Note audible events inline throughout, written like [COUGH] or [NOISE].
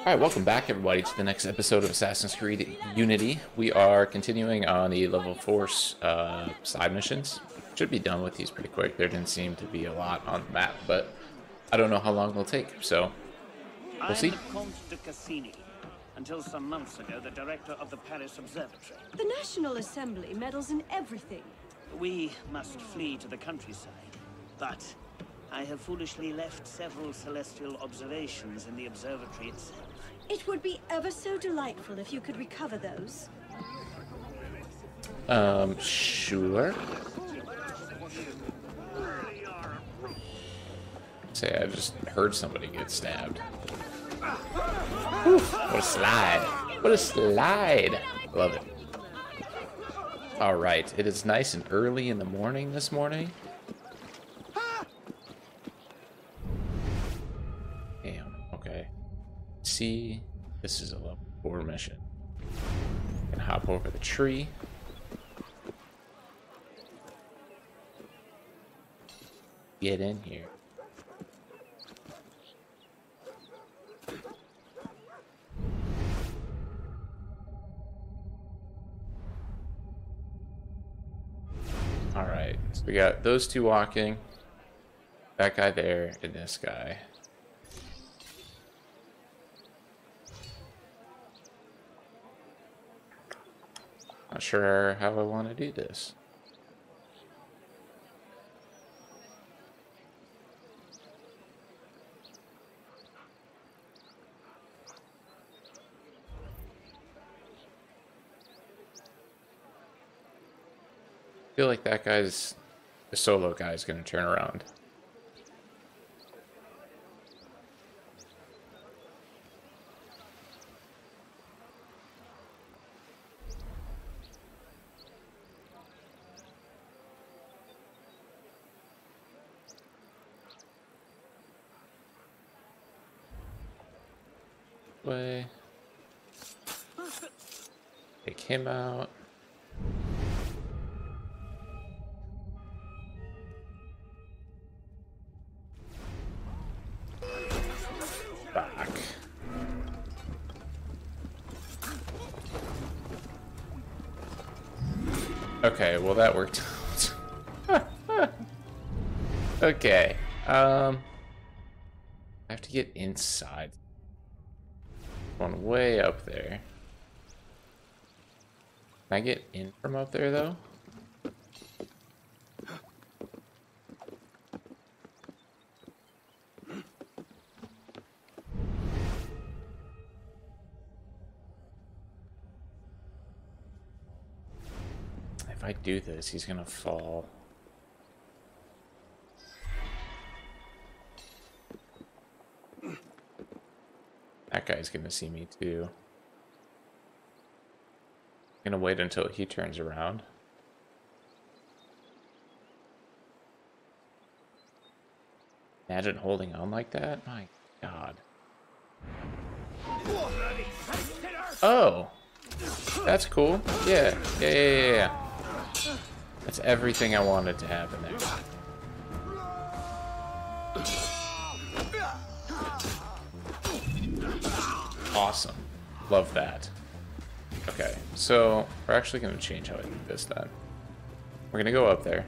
Alright, welcome back everybody to the next episode of Assassin's Creed Unity. We are continuing on the level 4 uh, side missions. Should be done with these pretty quick. There didn't seem to be a lot on the map, but I don't know how long they'll take, so we'll see. I'm Comte de Cassini. Until some months ago, the director of the Paris Observatory. The National Assembly meddles in everything. We must flee to the countryside. But I have foolishly left several celestial observations in the observatory itself. It would be ever so delightful if you could recover those. Um, sure. Say I just heard somebody get stabbed. Oof, what a slide. What a slide. Love it. Alright, it is nice and early in the morning this morning. See, this is a level 4 mission. Gonna hop over the tree. Get in here. Alright, so we got those two walking. That guy there and this guy. Not sure how I want to do this. I feel like that guy's the solo guy's going to turn around. That worked out. [LAUGHS] okay. Um I have to get inside. One way up there. Can I get in from up there though? I do this, he's gonna fall. That guy's gonna see me too. gonna wait until he turns around. Imagine holding on like that? My god. Oh! That's cool. Yeah, yeah, yeah, yeah, yeah. That's everything I wanted to happen there. Awesome. Love that. Okay, so we're actually going to change how I do this then. We're going to go up there.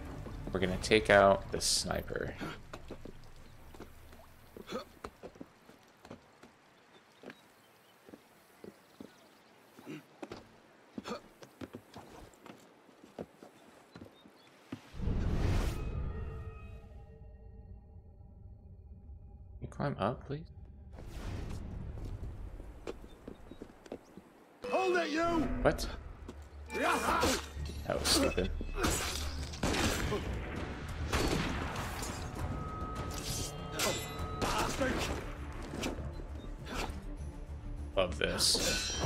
We're going to take out the sniper. Climb up, please? Hold it, you! What? That was stupid. Love this.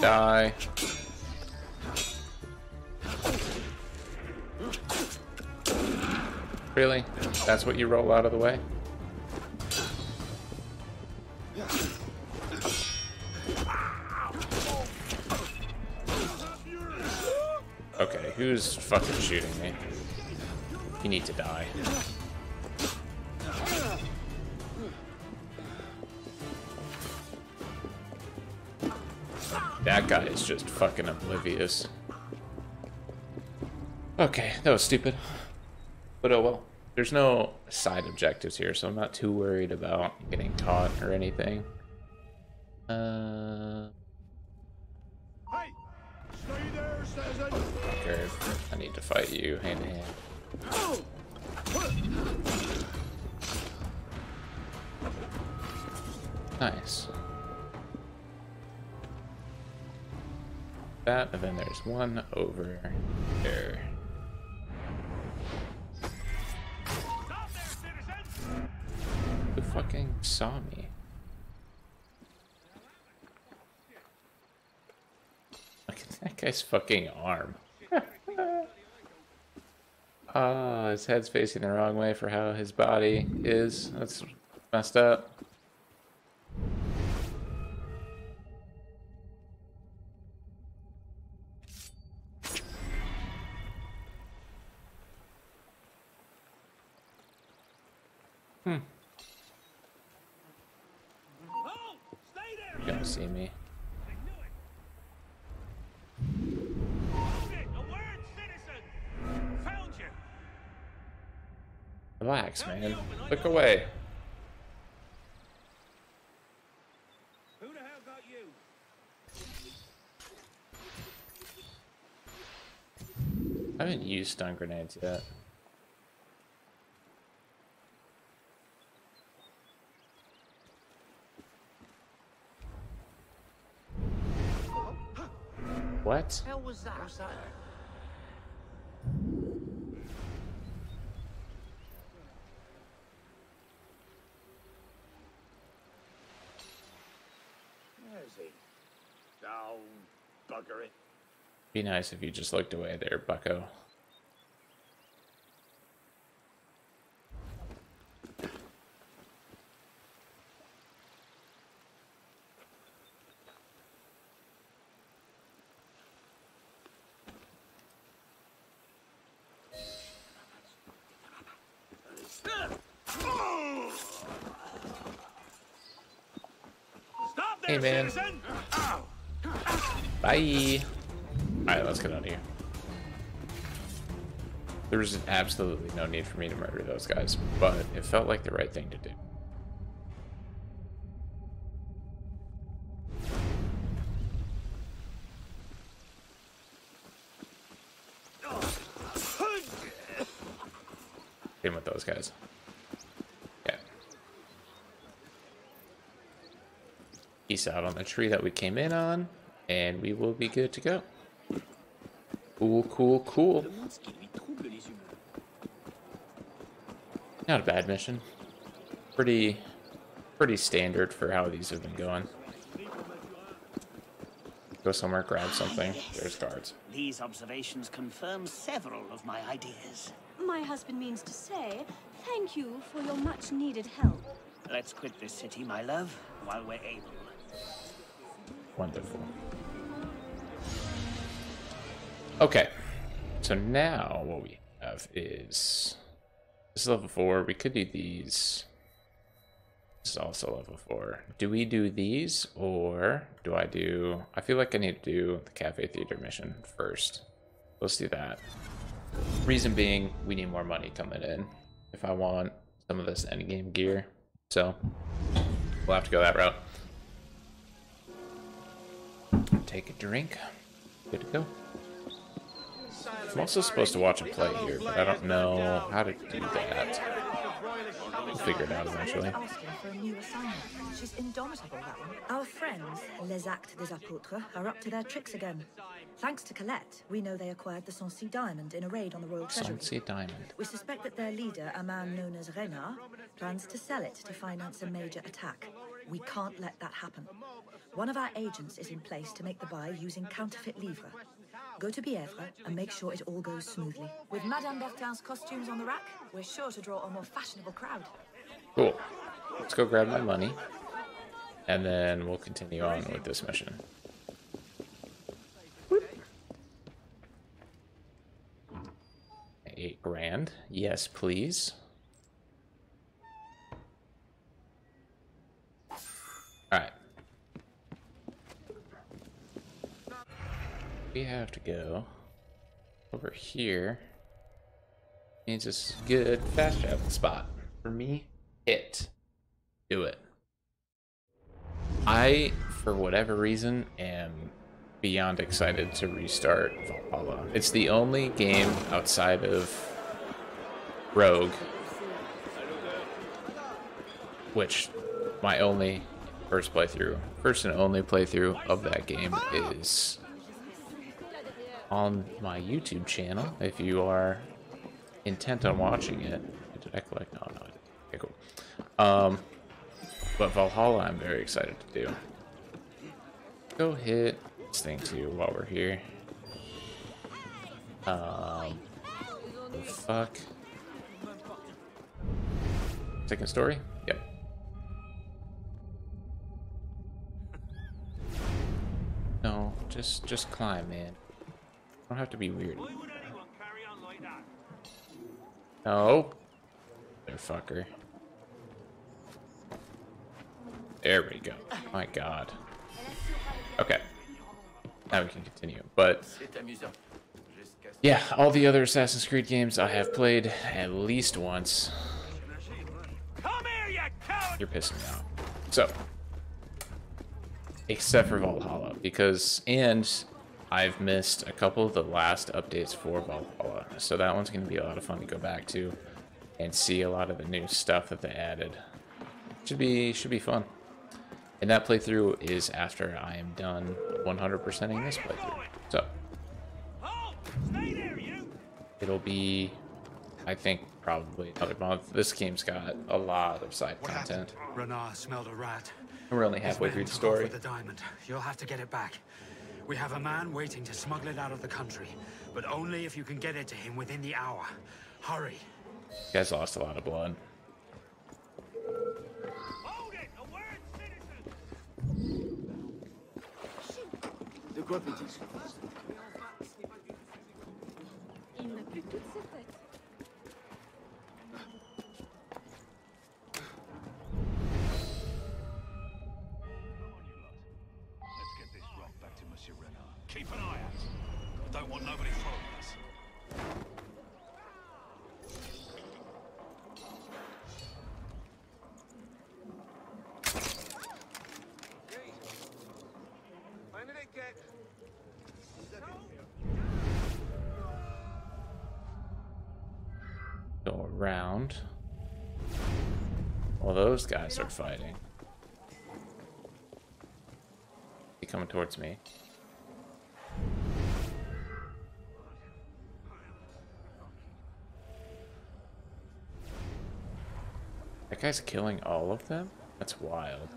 die. Really? That's what you roll out of the way? Okay, who's fucking shooting me? You need to die. That guy is just fucking oblivious. Okay, that was stupid. But oh well. There's no side objectives here, so I'm not too worried about getting caught or anything. Uh... Hey, stay there, Okay, I need to fight you hand to hand. Nice. That, and then there's one over there. Who fucking saw me? Look at that guy's fucking arm. [LAUGHS] Ah, his head's facing the wrong way for how his body is. That's messed up. A word, citizen. Found you. Relax, man. Look away. You? I haven't used stun grenades yet. What? hell was that? Was that? Where is he? Oh, bugger it. Be nice if you just looked away there, bucko. Absolutely no need for me to murder those guys, but it felt like the right thing to do. In with those guys. Yeah. Peace out on the tree that we came in on, and we will be good to go. Cool, cool, cool. Not a bad mission. Pretty, pretty standard for how these have been going. Go somewhere, grab something. Ah, There's guards. These observations confirm several of my ideas. My husband means to say, thank you for your much needed help. Let's quit this city, my love, while we're able. Wonderful. Okay. So now what we have is this is level four. We could do these. This is also level four. Do we do these or do I do I feel like I need to do the cafe theater mission first. Let's do that. Reason being we need more money coming in if I want some of this endgame gear. So we'll have to go that route. Take a drink. Good to go. I'm also supposed to watch a play here, but I don't know how to do that. We'll figure it out eventually. Asking for a new assignment. She's indomitable, that one. Our friends, Les Actes des Apôtres, are up to their tricks again. Thanks to Colette, we know they acquired the Sancy diamond in a raid on the Royal Treasury. Sancy Diamond. We suspect that their leader, a man known as Renard, plans to sell it to finance a major attack. We can't let that happen. One of our agents is in place to make the buy using counterfeit livres. Go to Bièvre and make sure it all goes smoothly. With Madame Bertin's costumes on the rack, we're sure to draw a more fashionable crowd. Cool. Let's go grab my money, and then we'll continue on with this mission. Whoop. Eight grand. Yes, please. We have to go over here. Needs a good fast travel spot. For me, it. Do it. I, for whatever reason, am beyond excited to restart Valhalla. It's the only game outside of Rogue, which my only first playthrough, first and only playthrough of that game is on my YouTube channel. If you are intent on watching it, did I collect? No, no, Okay, cool. Um, but Valhalla, I'm very excited to do. Go hit this thing too while we're here. Um, the fuck. Second story? Yep. No, just just climb, man. Don't have to be weird. Why would anyone carry on like? No. There, fucker. There we go. My god. Okay. Now we can continue. But yeah, all the other Assassin's Creed games I have played at least once. Here, you You're pissing me off. So, except for Valhalla, because and I've missed a couple of the last updates for Valhalla, so that one's gonna be a lot of fun to go back to and see a lot of the new stuff that they added. Should be should be fun. And that playthrough is after I am done 100%ing this playthrough. So Halt! Stay there, you! it'll be, I think, probably another month. This game's got a lot of side What content. happened? Renard smelled a rat. We're only halfway through the story. The diamond. You'll have to get it back. We have a man waiting to smuggle it out of the country, but only if you can get it to him within the hour. Hurry. You guys lost a lot of blood. Hold it! Keep an eye out. I don't want nobody following us. Go around. While those guys are fighting. He coming towards me. Guy's killing all of them? That's wild.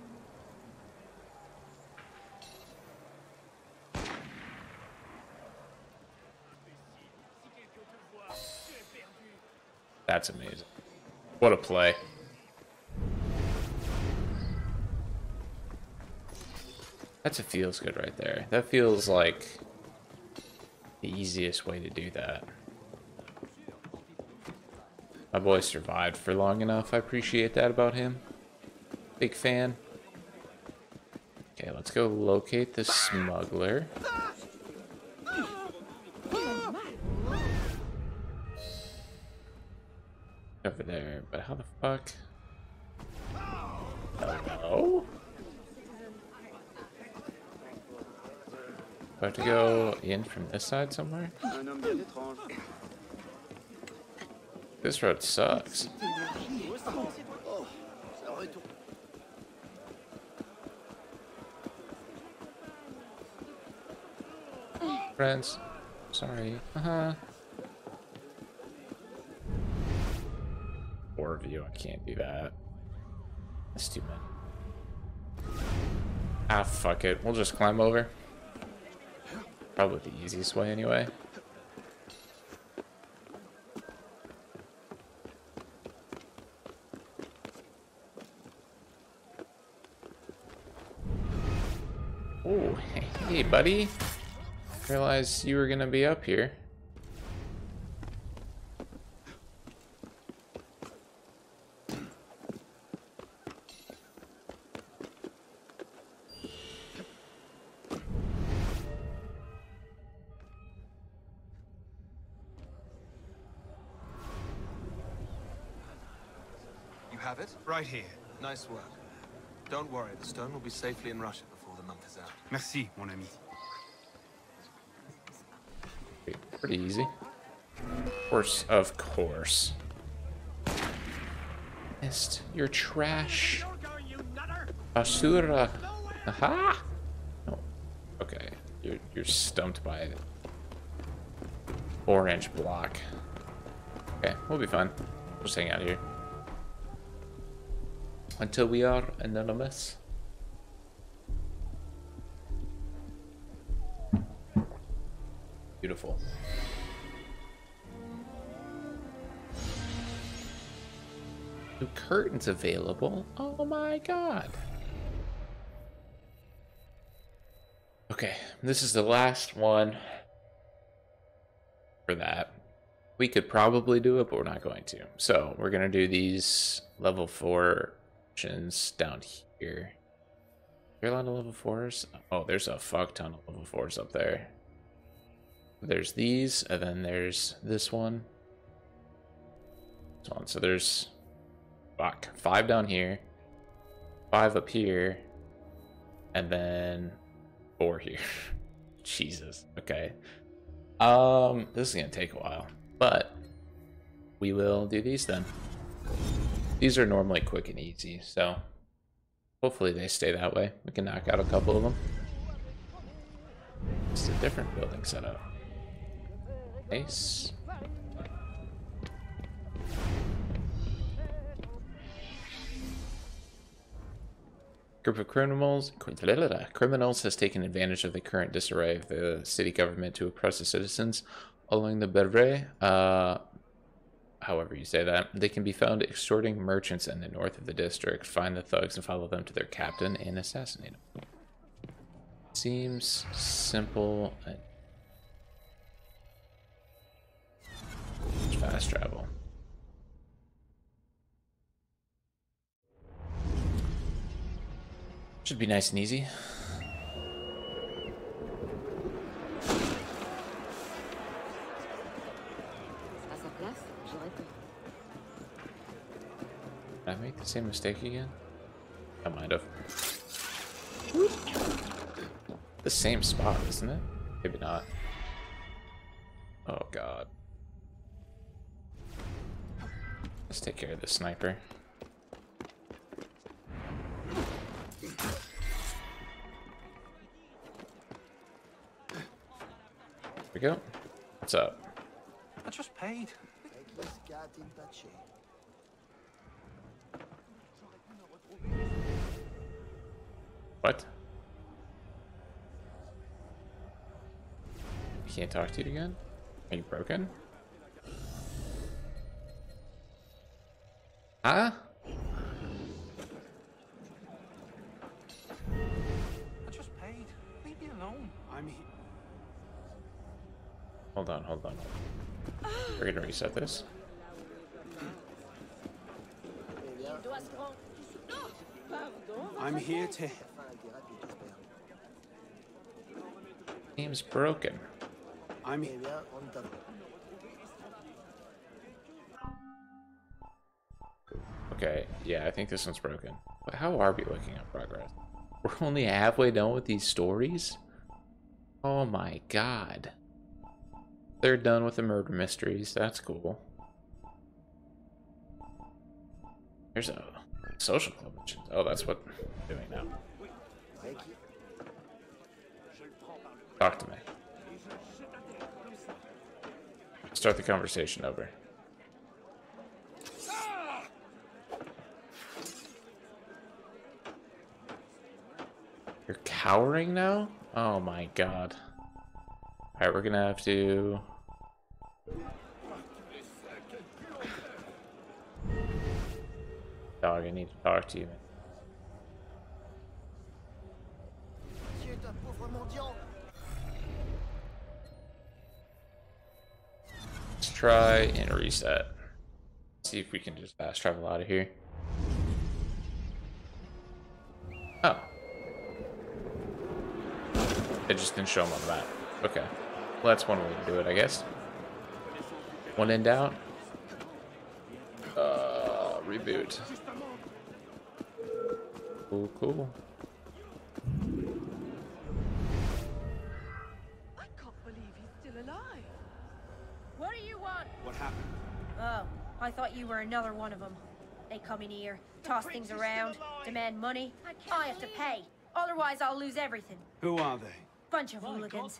That's amazing. What a play. That's a feels good right there. That feels like the easiest way to do that. My boy survived for long enough. I appreciate that about him. Big fan. Okay, let's go locate the smuggler. Over there, but how the fuck? Hello? Have to go in from this side somewhere? This road sucks. Friends, sorry. Uh-huh. Or view, I can't do that. That's too many. Ah, fuck it. We'll just climb over. Probably the easiest way anyway. buddy. Realized you were gonna be up here. You have it? Right here. Nice work. Don't worry, the stone will be safely in Russia before the month is out. Merci, mon ami. Pretty easy. Of course, of course. Missed your trash. Basura. Aha! Oh, okay. You're you're stumped by an orange block. Okay, we'll be fine. We'll just hang out here. Until we are anonymous. Curtains available. Oh my god. Okay, this is the last one for that. We could probably do it, but we're not going to. So we're gonna do these level four missions down here. There are a lot of level fours. Oh, there's a fuck ton of level fours up there. There's these, and then there's this one. This one. So there's fuck five down here, five up here, and then four here. [LAUGHS] Jesus. Okay. Um, this is gonna take a while, but we will do these then. These are normally quick and easy, so hopefully they stay that way. We can knock out a couple of them. It's a different building setup. Nice. Group of criminals criminals has taken advantage of the current disarray of the city government to oppress the citizens along the Bièvre. Uh, however you say that, they can be found extorting merchants in the north of the district. Find the thugs and follow them to their captain and assassinate them. Seems simple fast travel. Should be nice and easy. Did I make the same mistake again? I might have. The same spot, isn't it? Maybe not. Oh god. Let's take care of the sniper. Go. What's up? I just paid. What? I can't talk to you again? Are you broken? Reset this. I'm here to. Game's broken. I'm. Okay, yeah, I think this one's broken. But how are we looking at progress? We're only halfway done with these stories? Oh my god. They're done with the murder mysteries. That's cool. There's a social club. Oh, that's what I'm doing now. Talk to me. Start the conversation over. You're cowering now? Oh my god. Alright, we're gonna have to... Dog, I need to talk to you. Let's try and reset. See if we can just fast travel out of here. Oh. It just didn't show them on the map. Okay. Well, that's one way to do it, I guess. One in doubt. Uh, reboot. Cool, cool. I can't believe he's still alive. What do you want? What happened? Oh, I thought you were another one of them. They come in here, toss things around, demand money. I have to pay. Otherwise, I'll lose everything. Who are they? Bunch of hooligans.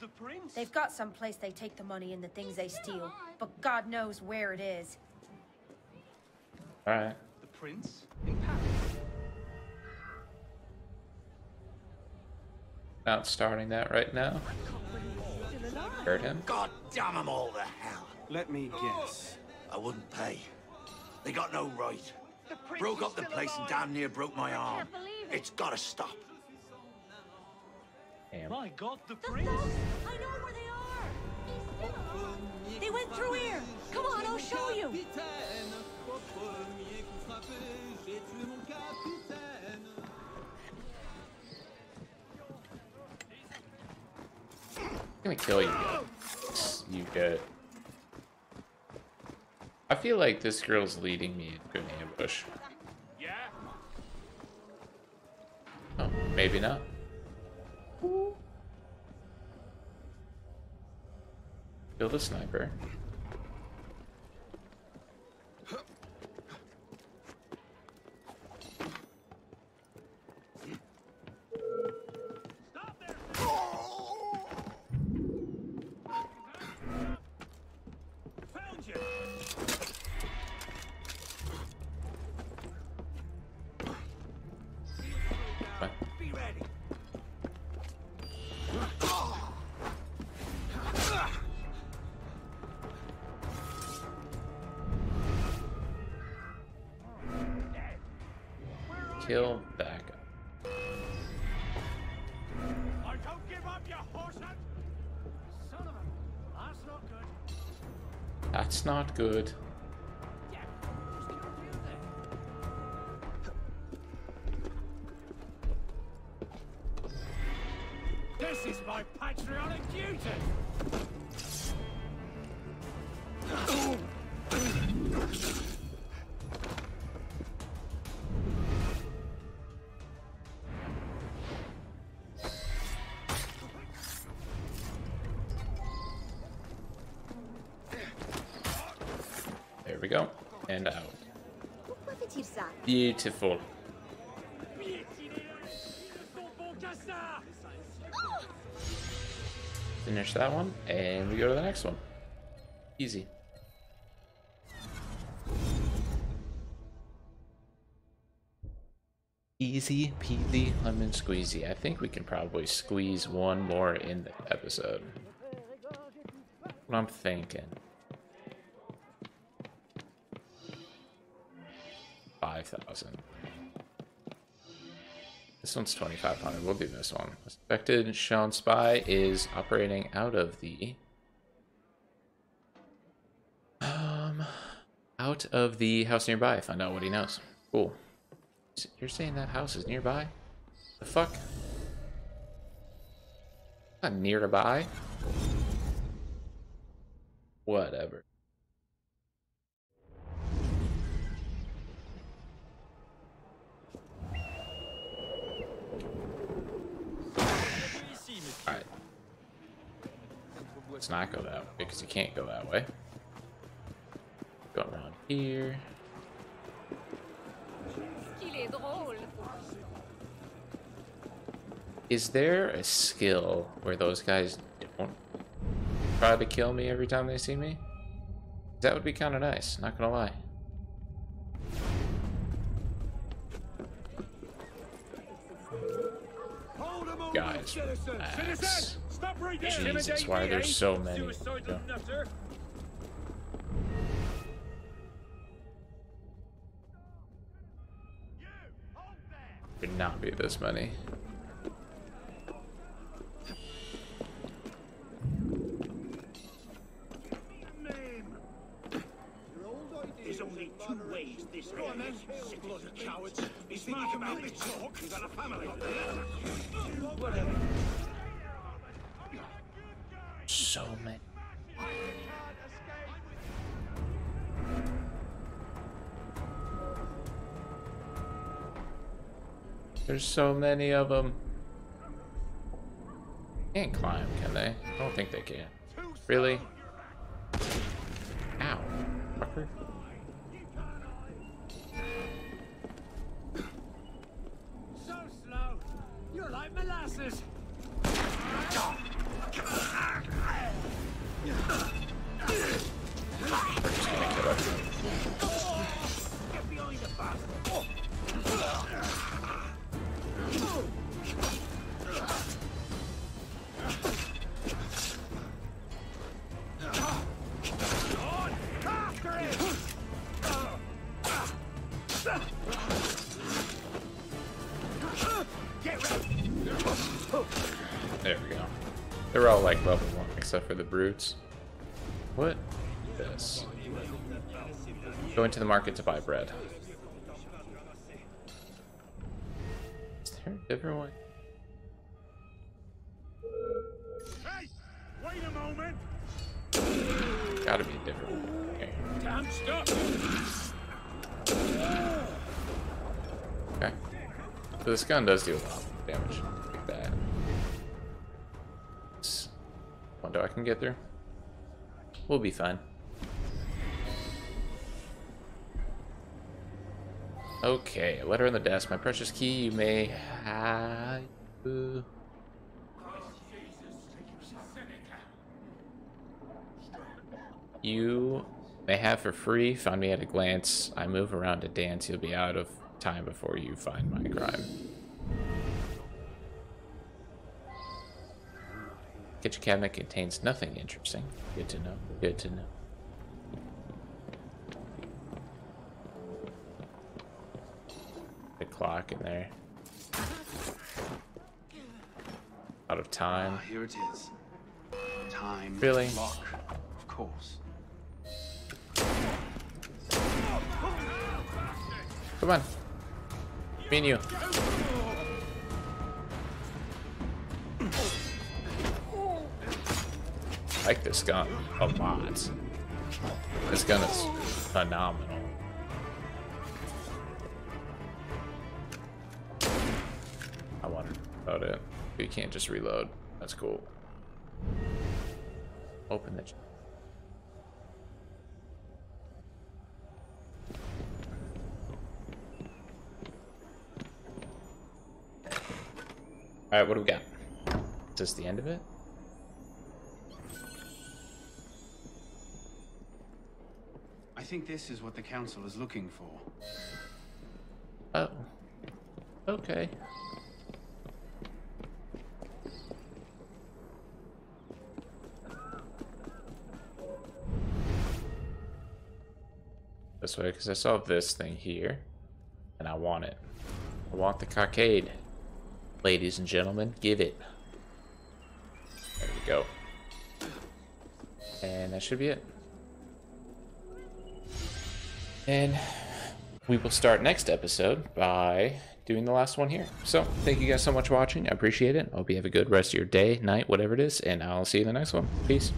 They've got some place they take the money and the things they steal, but God knows where it is. Alright. The prince? In Not starting that right now. Hurt him. God damn 'em all to hell. Let me guess. I wouldn't pay. They got no right. Broke up the place and damn near broke my arm. It's gotta stop. Damn. My God, the The prince! thugs! I know where they are! They went through here! Come on, I'll show you! Gonna kill you. You get. I feel like this girl's leading me into an ambush. Yeah? Oh, maybe not. Kill the sniper. Good. This is my patriotic duty! Beautiful. Finish that one, and we go to the next one. Easy. Easy peasy lemon squeezy. I think we can probably squeeze one more in the episode. What I'm thinking. Five thousand. This one's 2500. We'll do this one. Suspected Chouan spy is operating out of the um out of the house nearby. Find out what he knows. Cool. You're saying that house is nearby? The fuck? Not nearby. That way. Go around here. Qu'il est drôle. Is there a skill where those guys don't try to kill me every time they see me? That would be kind of nice, not gonna lie. Guys, relax. Stop right there! Jesus, why are there so many? Not be this many. There's so many of them. Can't climb, can they? I don't think they can. Really? Ow. Fucker. So slow. You're like molasses. Except for the brutes. What? This. Go into the market to buy bread. Is there a different one? Hey! Wait a moment! Gotta be a different one. Okay. Damn stuff! Okay. So this gun does do a lot of damage. Window I can get through. We'll be fine. Okay, a letter on the desk. My precious key, you may have. You may have for free. Find me at a glance. I move around to dance. You'll be out of time before you find my crime. Kitchen cabinet contains nothing interesting. Good to know. Good to know. The clock in there. Out of time. Ah, here it is. Time. Really? Lock. Of course. Come on. Me and you. Like this gun a lot. This gun is phenomenal. I wondered about it. You can't just reload. That's cool. Open the. Alright, what do we got? Is this the end of it? Think this is what the council is looking for. Oh. Okay. This way, because I saw this thing here, and I want it. I want the cockade. Ladies and gentlemen, give it. There we go. And that should be it. And we will start next episode by doing the last one here. So, thank you guys so much for watching. I appreciate it. I hope you have a good rest of your day, night, whatever it is, and I'll see you in the next one. Peace.